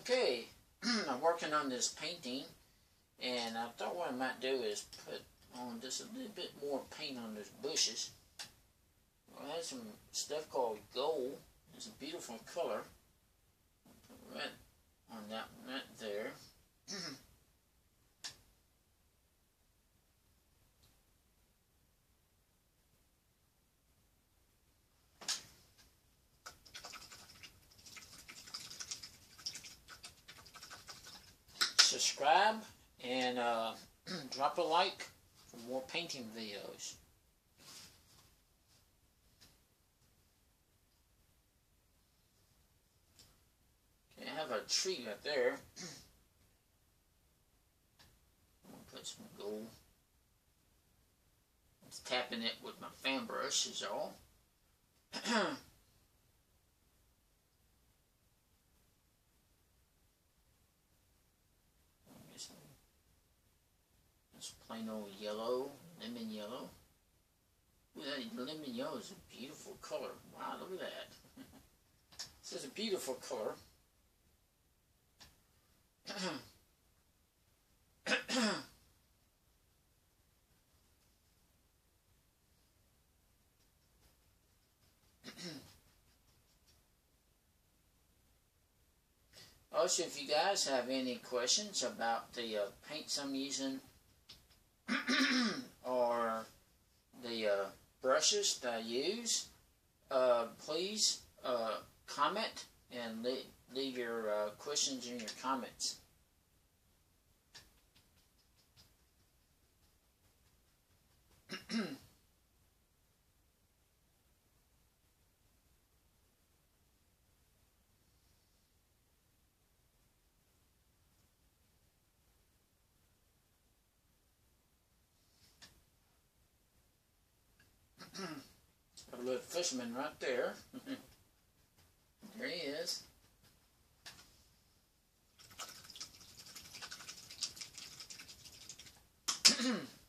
Okay, I'm working on this painting, and I thought what I might do is put on just a little bit more paint on those bushes. I have some stuff called gold. It's a beautiful color. Put red on that right there. subscribe and uh, drop a like for more painting videos. Okay, I have a tree right there. Put some gold. Tapping it with my fan brush is all. Plain old yellow, lemon yellow. Ooh, that lemon yellow is a beautiful color. Wow, look at that. this is a beautiful color. also, if you guys have any questions about the uh, paints I'm using or the uh, brushes that I use, uh, please uh, comment and leave, leave your uh, questions in your comments. Got a little fisherman right there. there he is.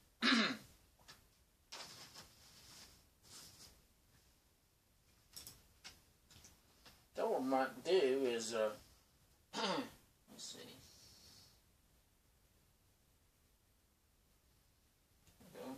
what might do is, uh, let's see. There we go.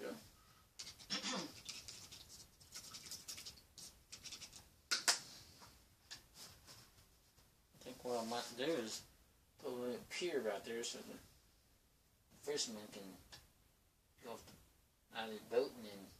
Yeah. I think do is put a little pier right there so the fishermen can go the, out of his boat and then.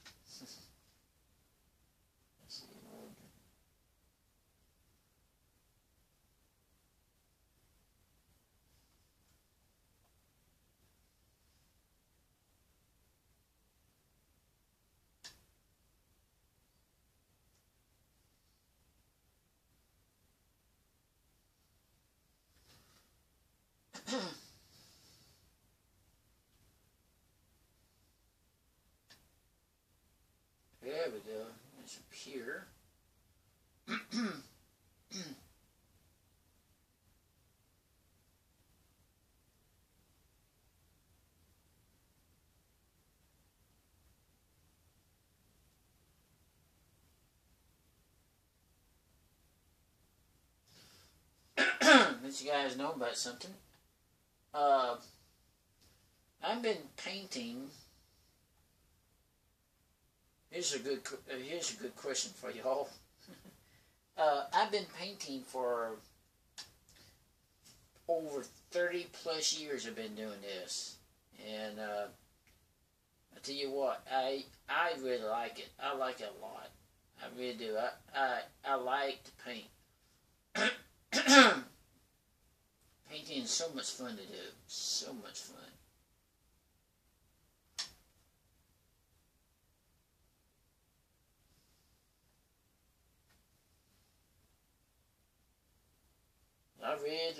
There we go. There's a pier. Let you guys know about something. Uh, I've been painting Here's a good uh, here's a good question for y'all. uh, I've been painting for over thirty plus years. I've been doing this, and uh, I tell you what, I I really like it. I like it a lot. I really do. I I, I like to paint. Painting is so much fun to do. So much fun.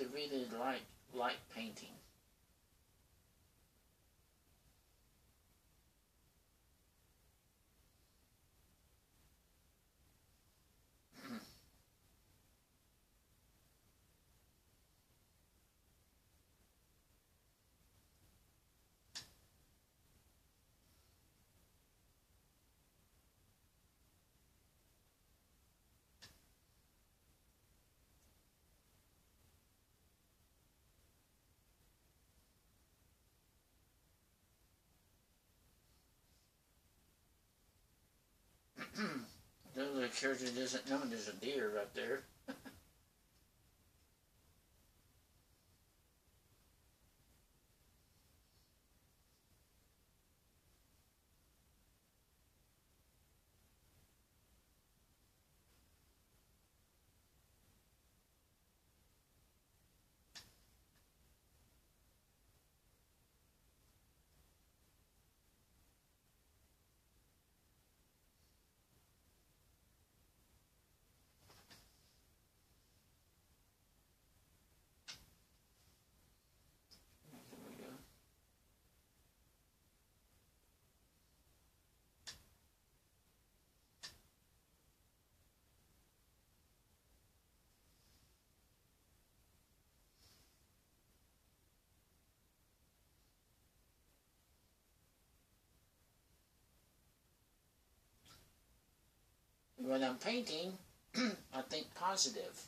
Really, really like like painting. The other character doesn't know there's a deer there. There we go. When I'm painting, I think positive.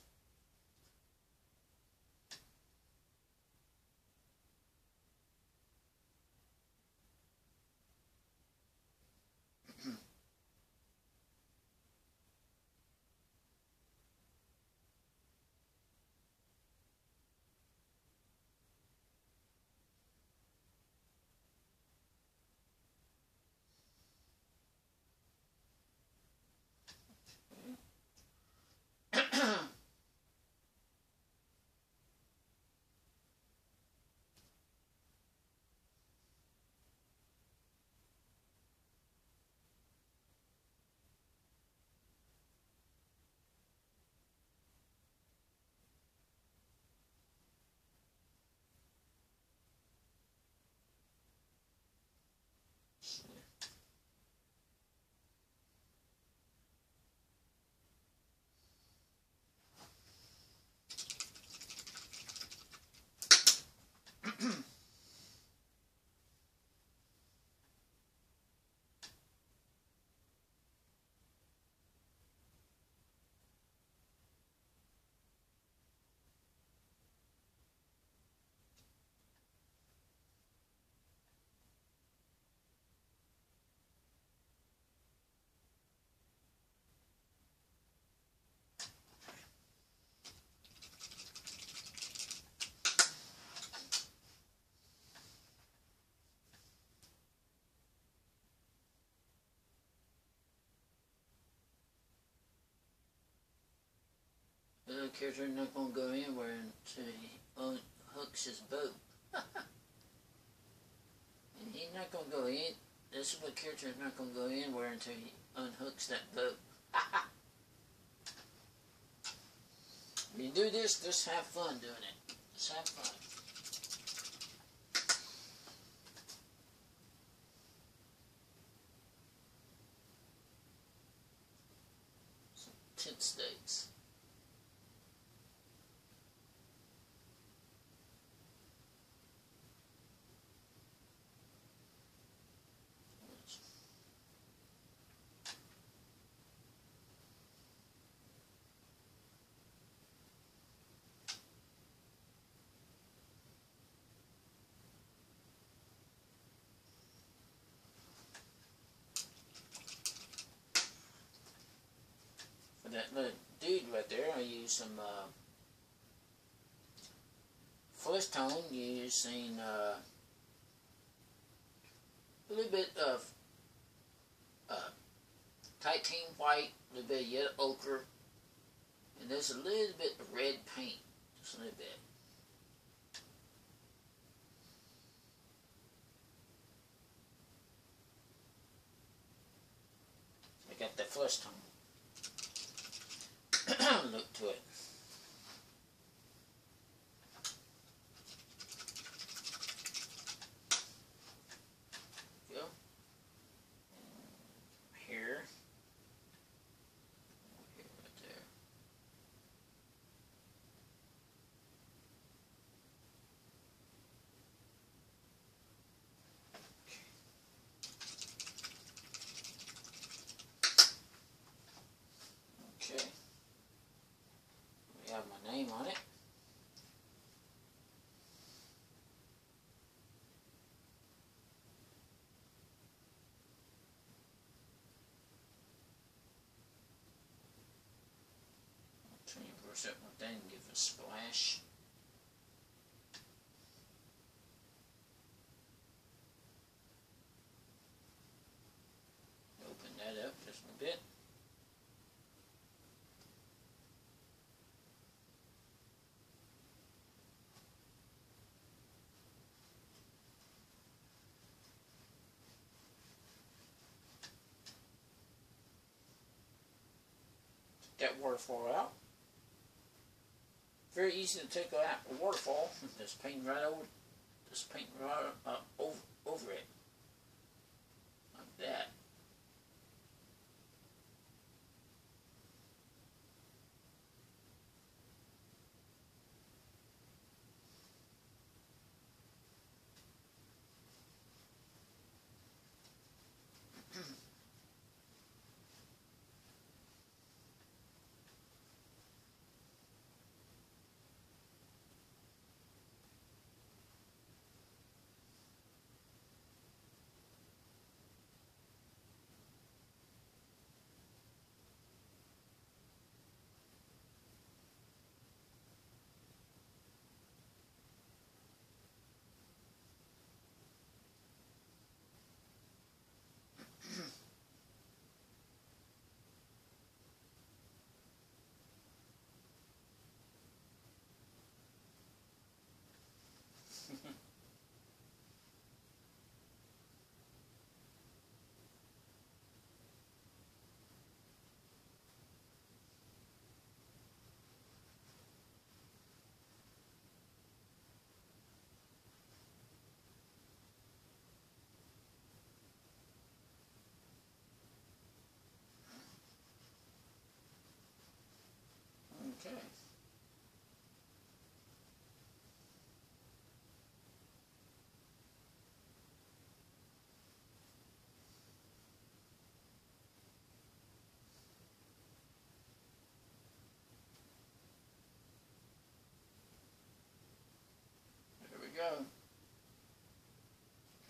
Other character not gonna go anywhere until he unhooks his boat. and he's not gonna go in. This is what character is not gonna go anywhere until he unhooks that boat. You do this, just have fun doing it. Just have fun. For that little dude right there, I used some uh, first tone using uh, a little bit of uh, titanium white, a little bit of yellow ochre, and there's a little bit of red paint, just a little bit. I got that first tone. Look to it. That and give a splash. Open that up just a bit. that waterfall out. Very easy to take a waterfall. Just paint right over, just paint right uh, over, over it, like that. Okay. There we go. Okay,